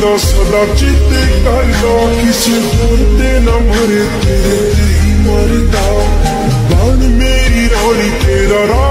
ज़िंदा सदा जीते करना किसी होते न मरे तेरे ही मरदा बाण मेरी रानी तेरा राम